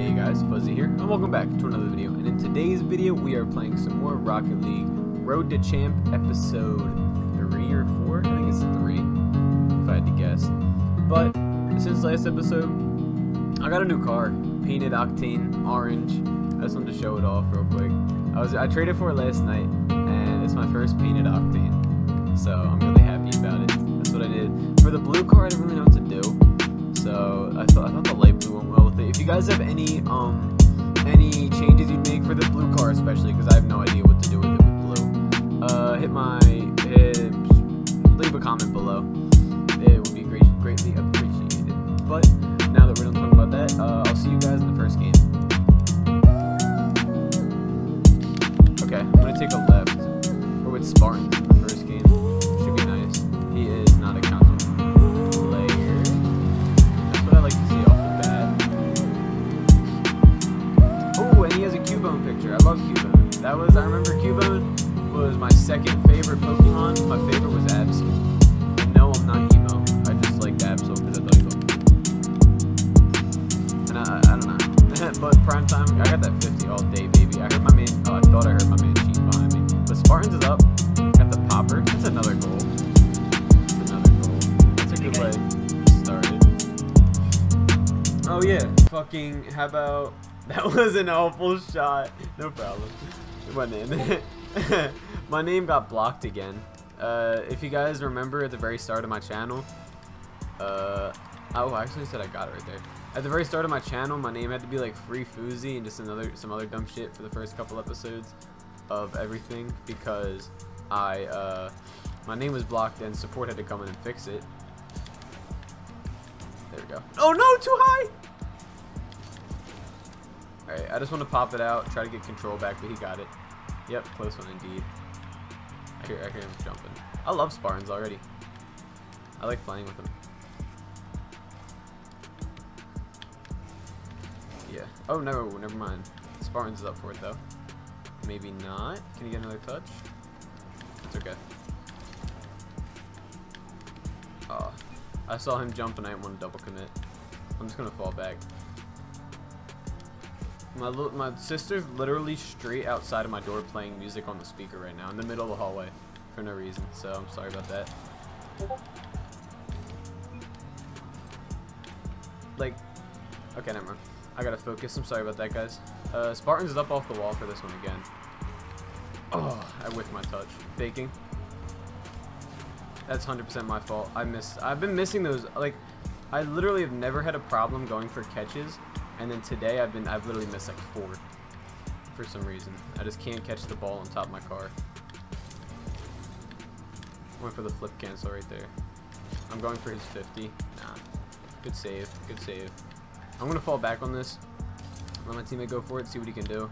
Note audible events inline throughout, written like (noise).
Hey guys, Fuuzy here, and welcome back to another video. And in today's video, we are playing some more Rocket League Road to Champ episode 3 or 4? I think it's 3, if I had to guess. But, since last episode, I got a new car, painted Octane Orange. I just wanted to show it off real quick. I was I traded for it last night, and it's my first painted Octane. So, I'm really happy about it. That's what I did. For the blue car, I didn't really know what to do. So, I thought, I thought the light blue well with it. If you guys have any um any changes you'd make for the blue car especially because I have no idea what to do with it with blue uh hit my hit, leave a comment below it would be great greatly appreciated but now that we're done talking about that uh, That was, I remember Cubone was my second favorite Pokemon. My favorite was Absol. No, I'm not emo. I just liked Absol because I thought cool. And I, I don't know. (laughs) but prime time, I got that 50 all day, baby. I heard my man, oh, I thought I heard my man cheat behind me. But Spartans is up. Got the popper. That's another goal. That's another goal. That's a good way started. Oh yeah, fucking, how about, (laughs) that was an awful shot. No problem. My name, (laughs) my name got blocked again. Uh, if you guys remember at the very start of my channel, uh, oh, I actually said I got it right there. At the very start of my channel, my name had to be like Free Fuuzy and just another, some other dumb shit for the first couple episodes of everything because I, uh, my name was blocked and support had to come in and fix it. There we go. Oh no, too high! Alright, I just want to pop it out, try to get control back, but he got it. Yep, close one indeed. I hear, I hear him jumping. I love Spartans already. I like playing with them. Yeah. Oh no, never mind. Spartans is up for it though. Maybe not. Can you get another touch? It's okay. Oh, I saw him jump and I didn't want to double commit. I'm just gonna fall back. My my sister's literally straight outside of my door playing music on the speaker right now in the middle of the hallway for no reason. So I'm sorry about that. Like, okay, never mind. I gotta focus. I'm sorry about that, guys. Uh, Spartans is up off the wall for this one again. Oh, I whiffed my touch. Faking. That's 100% my fault. I missed. I've been missing those. Like, I literally have never had a problem going for catches, and then today I've been. I've literally missed like four, for some reason. I just can't catch the ball on top of my car. Went for the flip cancel right there. I'm going for his 50. Nah. Good save. Good save. I'm gonna fall back on this. Let my teammate go for it. See what he can do.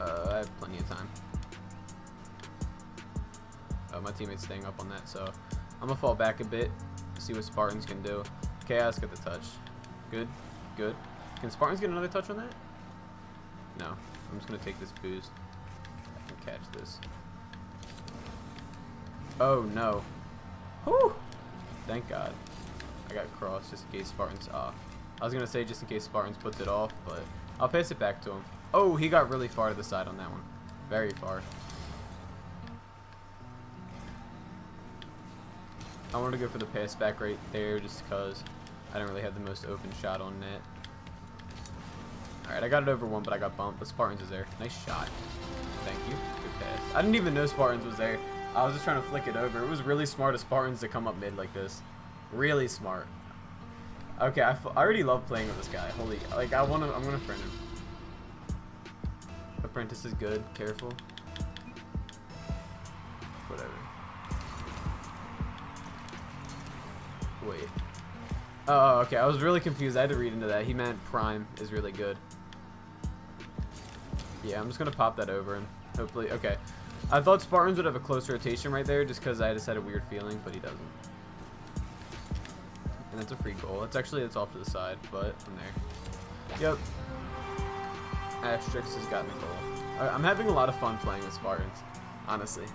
Uh, I have plenty of time. Uh, my teammate's staying up on that, so I'm gonna fall back a bit, see what Spartans can do. Chaos get the touch. Good, good. Can Spartans get another touch on that? No. I'm just gonna take this boost. Can catch this. Oh no. Whew! Thank God. I got crossed just in case Spartans off. I was gonna say just in case Spartans puts it off, but I'll pass it back to him. Oh, he got really far to the side on that one. Very far. I wanted to go for the pass back right there just because I don't really have the most open shot on net. Alright, I got it over one, but I got bumped. But Spartans is there. Nice shot. Thank you. Good pass. I didn't even know Spartans was there. I was just trying to flick it over. It was really smart of Spartans to come up mid like this. Really smart. Okay, I, I already love playing with this guy. Holy, like I want to, I'm gonna friend him. Apprentice is good. Careful. Whatever. Wait. Oh, okay. I was really confused. I had to read into that. He meant Prime is really good. Yeah, I'm just gonna pop that over and hopefully. Okay. I thought Spartans would have a close rotation right there, just because I just had a weird feeling, but he doesn't. And that's a free goal. It's actually it's off to the side, but I'm there. Yep. Asterix has gotten a goal. I- I'm having a lot of fun playing with Spartans, honestly.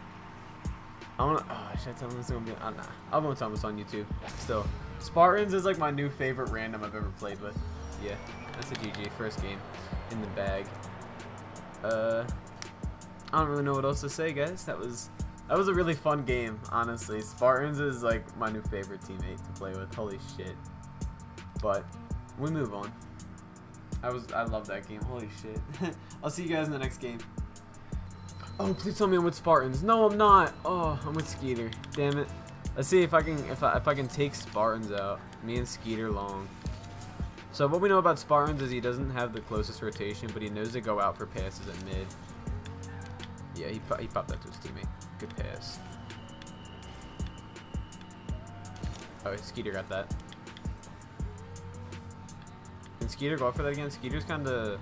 I wanna. Oh, should I tell him this is gonna be? Oh, nah. I won't tell him it's on YouTube. Still, Spartans is like my new favorite random I've ever played with. Yeah, that's a GG. First game in the bag. Uh, I don't really know what else to say, guys. That was that was a really fun game, honestly. Spartans is like my new favorite teammate to play with. Holy shit. But we move on. I was I love that game. Holy shit. (laughs) I'll see you guys in the next game. Oh, please tell me I'm with Spartans. No, I'm not. Oh, I'm with Skeeter. Damn it. Let's see if I can if I, if I can take Spartans out. Me and Skeeter long. So what we know about Spartans is he doesn't have the closest rotation, but he knows to go out for passes at mid. Yeah, he, he popped that to his teammate. Good pass. Oh, Skeeter got that. Can Skeeter go for that again? Skeeter's kind of...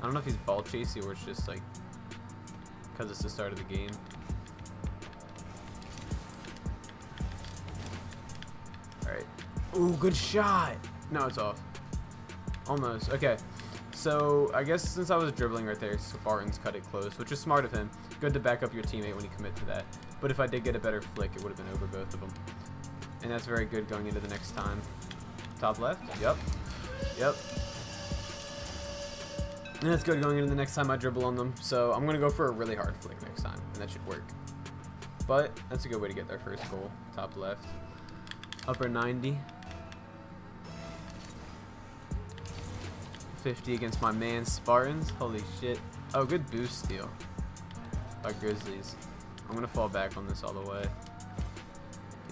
I don't know if he's ball chasing or it's just like... Because it's the start of the game. Ooh, good shot! No, it's off. Almost. Okay. So, I guess since I was dribbling right there, Spartans cut it close, which is smart of him. Good to back up your teammate when you commit to that. But if I did get a better flick, it would have been over both of them. And that's very good going into the next time. Top left? Yep. Yep. And that's good going into the next time I dribble on them. So I'm going to go for a really hard flick next time, and that should work. But that's a good way to get their first goal. Top left. Upper 90. 50 against my man Spartans. Holy shit. Oh, good boost steal by Grizzlies. I'm going to fall back on this all the way.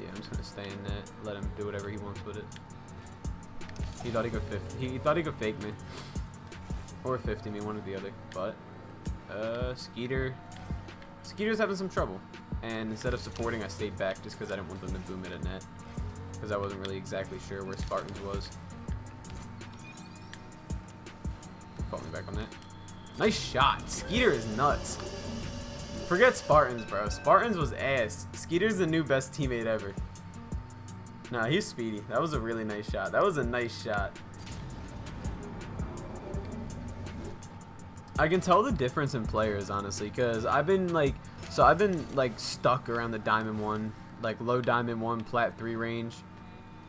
Yeah, I'm just going to stay in net. Let him do whatever he wants with it. He thought he could 50. He thought he could fake me. Or 50 me, one or the other. But, uh, Skeeter. Skeeter's having some trouble. And instead of supporting, I stayed back just because I didn't want them to boom it at net. Because I wasn't really exactly sure where Spartans was. Falling back on that. Nice shot. Skeeter is nuts. Forget Spartans, bro. Spartans was ass. Skeeter's the new best teammate ever. Nah, he's speedy. That was a really nice shot. That was a nice shot. I can tell the difference in players, honestly, because I've been, like, so I've been, like, stuck around the Diamond 1, like, low Diamond 1, Plat 3 range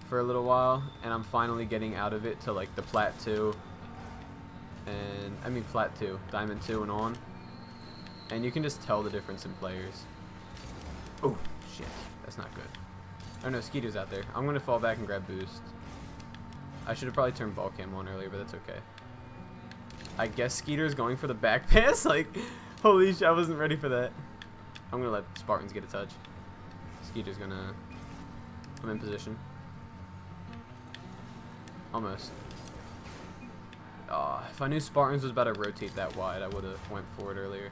for a little while, and I'm finally getting out of it to, like, the Plat 2, and, I mean, Plat 2, Diamond 2 and on, and you can just tell the difference in players. Oh, shit. That's not good. Oh no, Skeeter's out there. I'm gonna fall back and grab boost. I should have probably turned ball cam on earlier, but that's okay. I guess Skeeter's going for the back (laughs) pass? like, holy shit, I wasn't ready for that. I'm gonna let Spartans get a touch. Skeeter's gonna come in position. Almost. Oh, if I knew Spartans was about to rotate that wide, I would have went for it earlier.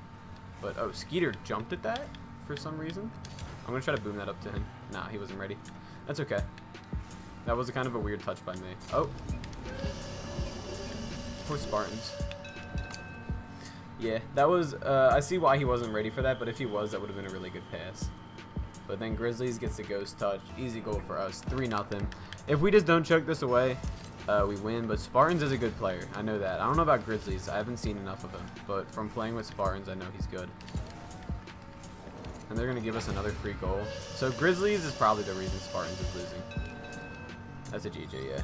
But, oh, Skeeter jumped at that for some reason. I'm going to try to boom that up to him. Nah, he wasn't ready. That's okay. That was kind of a weird touch by me. Oh. Poor Spartans. Yeah, that was, uh, I see why he wasn't ready for that, but if he was, that would have been a really good pass. But then Grizzlies gets the ghost touch. Easy goal for us. 3 nothing. If we just don't choke this away, uh, we win. But Spartans is a good player. I know that. I don't know about Grizzlies. I haven't seen enough of him. But from playing with Spartans, I know he's good. And they're going to give us another free goal. So Grizzlies is probably the reason Spartans is losing. That's a GG, yeah.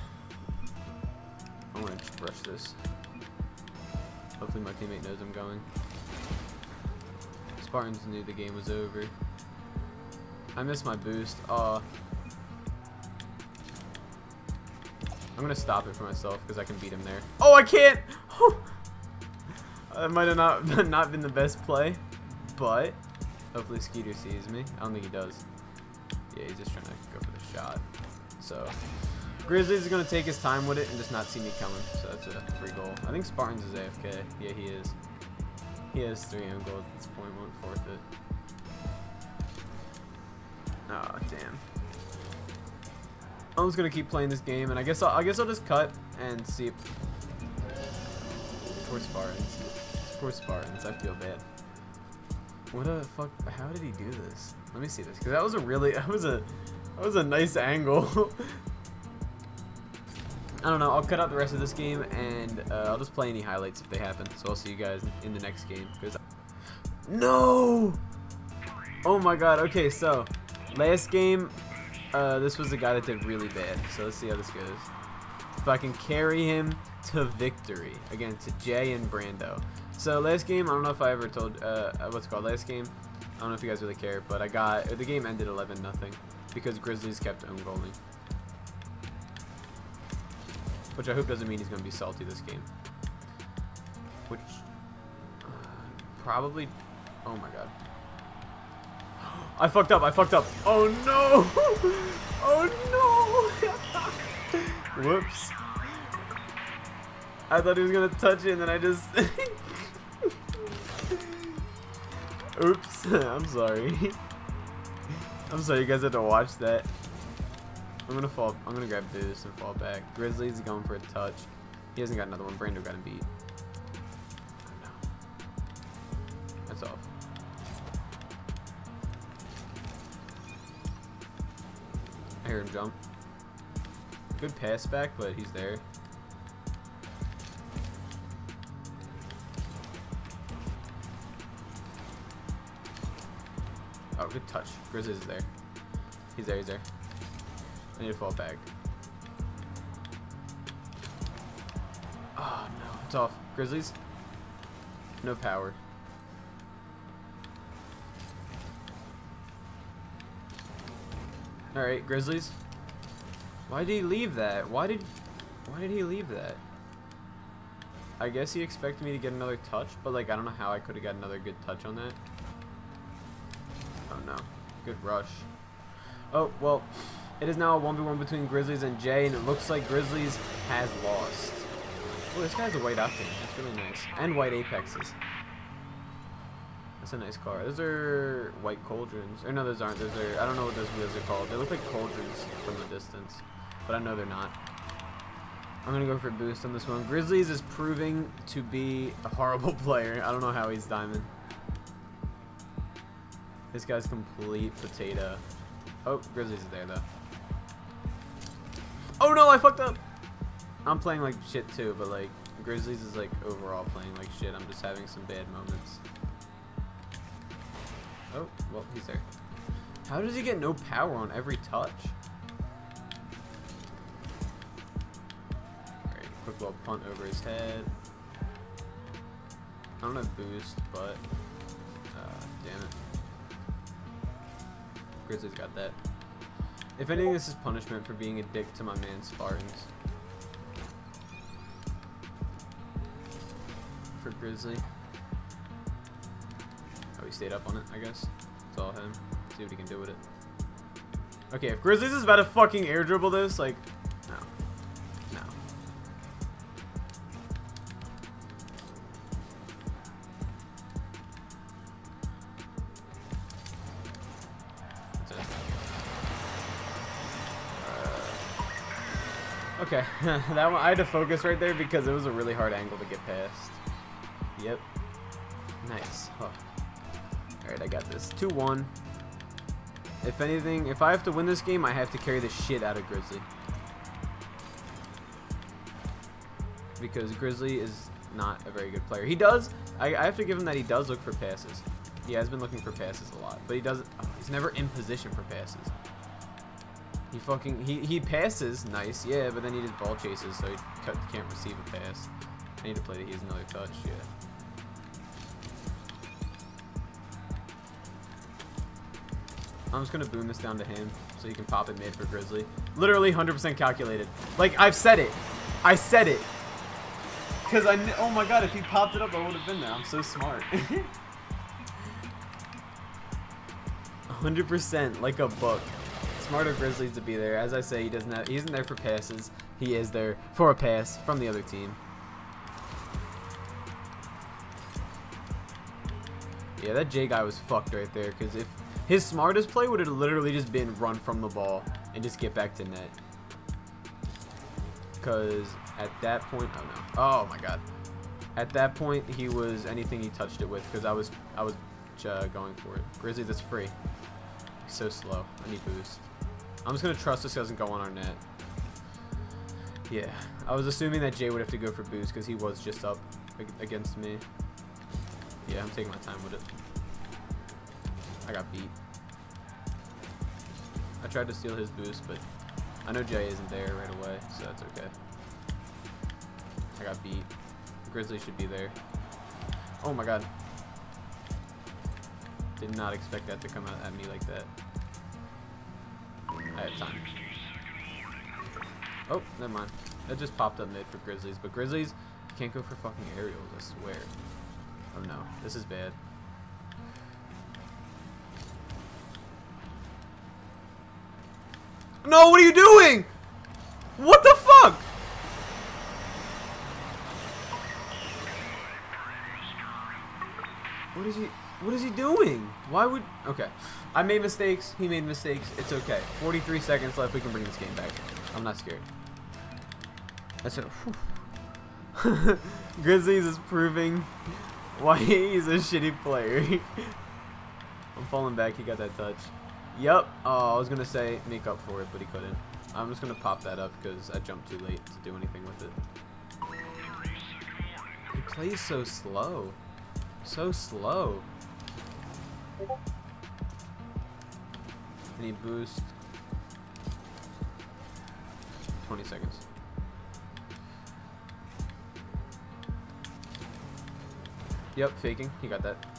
I'm going to brush this. Hopefully my teammate knows I'm going. Spartans knew the game was over. I missed my boost. Aw. I'm to stop it for myself because I can beat him there. Oh, I can't! that might have not, (laughs) not been the best play, but... Hopefully Skeeter sees me. I don't think he does. Yeah, he's just trying to go for the shot. So, Grizzlies is going to take his time with it and just not see me coming. So that's a free goal. I think Spartans is AFK. Yeah, he is. He has three own goals at this point. Won't forfeit. Oh, damn. I'm just gonna keep playing this game, and I guess I'll, I guess I'll just cut and see. Poor Spartans. Poor Spartans. I feel bad. What the fuck? How did he do this? Let me see this, because that was a really, (laughs) that was a, that was a nice angle. (laughs) I don't know. I'll cut out the rest of this game, and uh, I'll just play any highlights if they happen. So I'll see you guys in the next game. Cause no. Oh my god. Okay, so last game, uh, this was the guy that did really bad. So let's see how this goes. If I can carry him to victory. Again, to Jay and Brando. So last game, I don't know if I ever told, uh, what's called last game. I don't know if you guys really care, but I got, the game ended 11 nothing because Grizzlies kept own goaling. Which I hope doesn't mean he's going to be salty this game. Which, uh, probably, oh my god. I fucked up, I fucked up. Oh no! (laughs) Oh no! (laughs) Whoops. I thought he was gonna touch it and then I just... (laughs) Oops, I'm sorry. I'm sorry you guys had to watch that. I'm gonna fall, I'm gonna grab boost and fall back. Grizzly's going for a touch. He hasn't got another one. Brando got him beat. Hear him jump. Good pass back, but he's there. Oh, good touch. Grizz is there. He's there, he's there. I need to fall back. Oh no, it's off. Grizzlies? No power. Alright, Grizzlies. Why did he leave that? Why did why did he leave that? I guess he expected me to get another touch, but like I don't know how I could have got another good touch on that. Oh no. Good rush. Oh, well, it is now a 1v1 between Grizzlies and Jay, and it looks like Grizzlies has lost. Oh, this guy's a white Octane. That's really nice. And white Apexes. That's a nice car. Those are white cauldrons. Or no, those aren't. Those are, I don't know what those wheels are called. They look like cauldrons from the distance. But I know they're not. I'm going to go for boost on this one. Grizzlies is proving to be a horrible (laughs) player. I don't know how he's diamond. This guy's complete potato. Oh, Grizzlies is there, though. Oh, no, I fucked up. I'm playing like shit, too, but, like, Grizzlies is, like, overall playing like shit. I'm just having some bad moments. Oh, well, he's there. How does he get no power on every touch? Great, quick little punt over his head. I don't have boost, but uh, damn it. Grizzlies got that. If anything, this is punishment for being a dick to my man Spartans. For Grizzly. Stayed up on it, I guess. It's all him. See what he can do with it. Okay, if Grizzlies is about to fucking air dribble this, like, no. No. Uh, okay, (laughs) that one I had to focus right there because it was a really hard angle to get past. Yep. Nice. Huh. Alright, I got this. 2-1. If anything, if I have to win this game, I have to carry the shit out of Grizzly. Because Grizzly is not a very good player. He does, I, I have to give him that he does look for passes. He has been looking for passes a lot. But he doesn't, oh, he's never in position for passes. He fucking, he, he passes, nice, yeah, but then he just ball chases, so he can't receive a pass. I need to play that he has another touch, yeah. I'm just gonna boom this down to him so he can pop it mid for Grizzly. Literally 100% calculated. Like, I've said it. I said it. Because I, oh my god, if he popped it up, I would have been there. I'm so smart. (laughs) 100% like a book. Smarter Grizzlies to be there. As I say, he doesn't have, he isn't there for passes. He is there for a pass from the other team. Yeah, that J guy was fucked right there. Because if his smartest play would have literally just been run from the ball and just get back to net. Because at that point, oh no, oh my god. At that point, he was anything he touched it with because I was I was uh, going for it. Grizzly, that's free. So slow. I need boost. I'm just gonna trust this doesn't go on our net. Yeah, I was assuming that Jay would have to go for boost because he was just up against me. Yeah, I'm taking my time with it. I got beat. I tried to steal his boost, but I know Jay isn't there right away, so that's okay. I got beat. Grizzly should be there. Oh my god. Did not expect that to come out at me like that. I have time. Oh, never mind. That just popped up mid for Grizzlies, but Grizzlies can't go for fucking aerials, I swear. Oh no, this is bad. No, what are you doing? What the fuck? What is he what is he doing? Why would okay. I made mistakes, he made mistakes, it's okay. 43 seconds left, we can bring this game back. I'm not scared. That's it. (laughs) Grizzlies is proving why (laughs) he's a shitty player. (laughs) I'm falling back, he got that touch. Yep. Oh, uh, I was gonna say make up for it, but he couldn't. I'm just gonna pop that up because I jumped too late to do anything with it. He plays so slow. So slow. Any boost? 20 seconds. Yep, faking. He got that.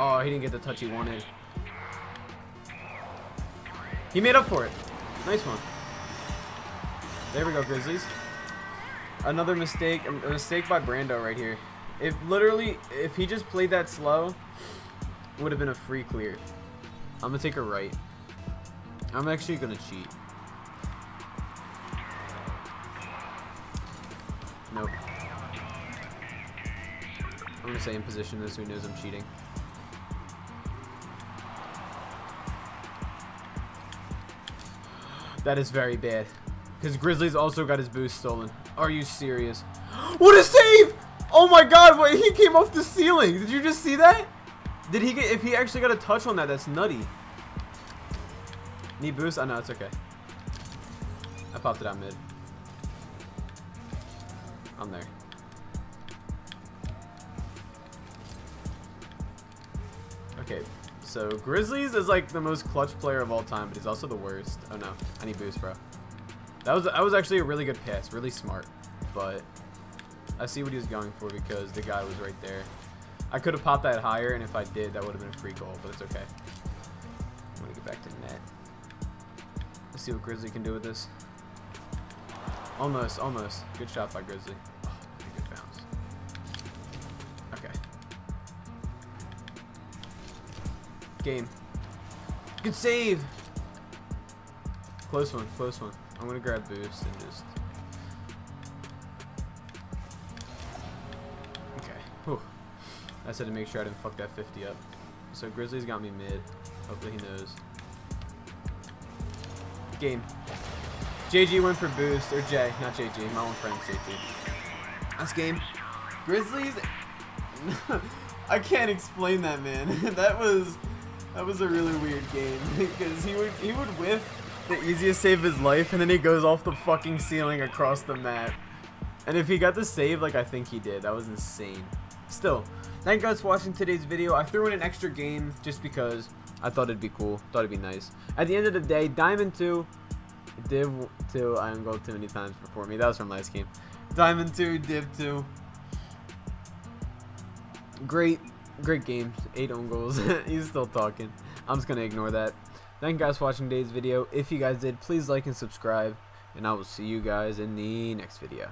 Oh, he didn't get the touch he wanted. He made up for it. Nice one. There we go, Grizzlies. Another mistake, a mistake by Brando right here. If literally, if he just played that slow, would have been a free clear. I'm gonna take a right. I'm actually gonna cheat. Nope. I'm gonna say in position so he knows I'm cheating. That is very bad. Because Grizzlies also got his boost stolen. Are you serious? (gasps) What a save! Oh my god, wait, he came off the ceiling. Did you just see that? Did he get, if he actually got a touch on that, that's nutty. Need boost? I oh, know, it's okay. I popped it out mid. I'm there. Okay, so Grizzlies is like the most clutch player of all time, but he's also the worst. Oh no, I need boost, bro. That was that was actually a really good pass, really smart, but I see what he was going for because the guy was right there. I could have popped that higher, and if I did, that would have been a free goal, but it's okay. I'm gonna get back to net. Let's see what Grizzly can do with this. Almost, almost. Good shot by Grizzly. Game. Good save! Close one, close one. I'm gonna grab boost and just... Okay. Whew. I said to make sure I didn't fuck that 50 up. So Grizzly's got me mid. Hopefully he knows. Game. JG went for boost, or Jay, not JG, my own friend JG. That's game. Grizzlies. (laughs) I can't explain that, man. (laughs) that was that was a really weird game (laughs) because he would he would whiff the easiest save of his life, and then he goes off the fucking ceiling across the map. And if he got the save, like I think he did, that was insane. Still, thank you guys for watching today's video. I threw in an extra game just because I thought it'd be cool, thought it'd be nice. At the end of the day, Diamond 2 Div 2, I am gold too many times before me. That was from last game. Diamond 2, Div 2. Great, great games. 8 own goals. (laughs) He's still talking. I'm just going to ignore that. Thank you guys for watching today's video. If you guys did, please like and subscribe. And I will see you guys in the next video.